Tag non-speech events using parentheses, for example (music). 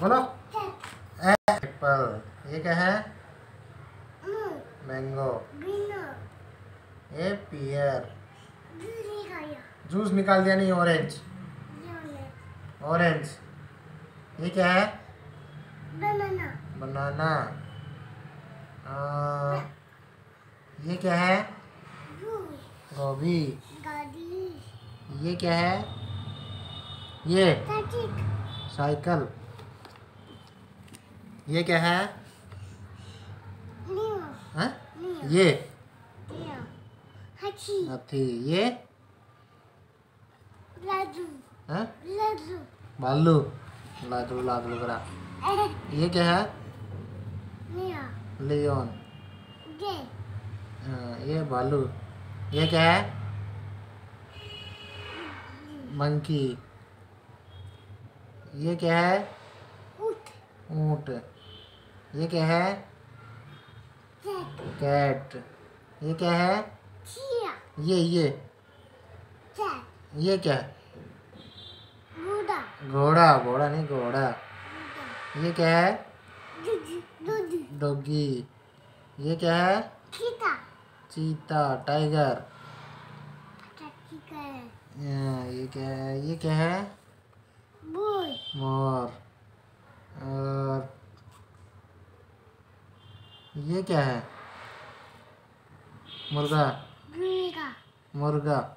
बोलो। एप्पल। ये क्या है? मैंगो। ये पियर। जूस निकाल दिया नहीं ऑरेंज। ऑरेंज। ये क्या है? बनाना। ये क्या है? गोभी। ये क्या है? ये। साइकिल। ये क्या है? हाँ? ये। हाथी ये। हाँ? भालू लादू लादू करा (laughs) ये क्या है? लियोन हाँ, ये भालू ये क्या है? मंकी ये क्या है? ऊँट ये क्या है? कैट ये क्या है? ये ये. ये क्या? है घोड़ा घोड़ा नहीं घोड़ा ये क्या है? डॉगी ये क्या है? चीता चीता टाइगर ये क्या है? ये क्या है? मोर और ये क्या है? मुर्गा। मुर्गा।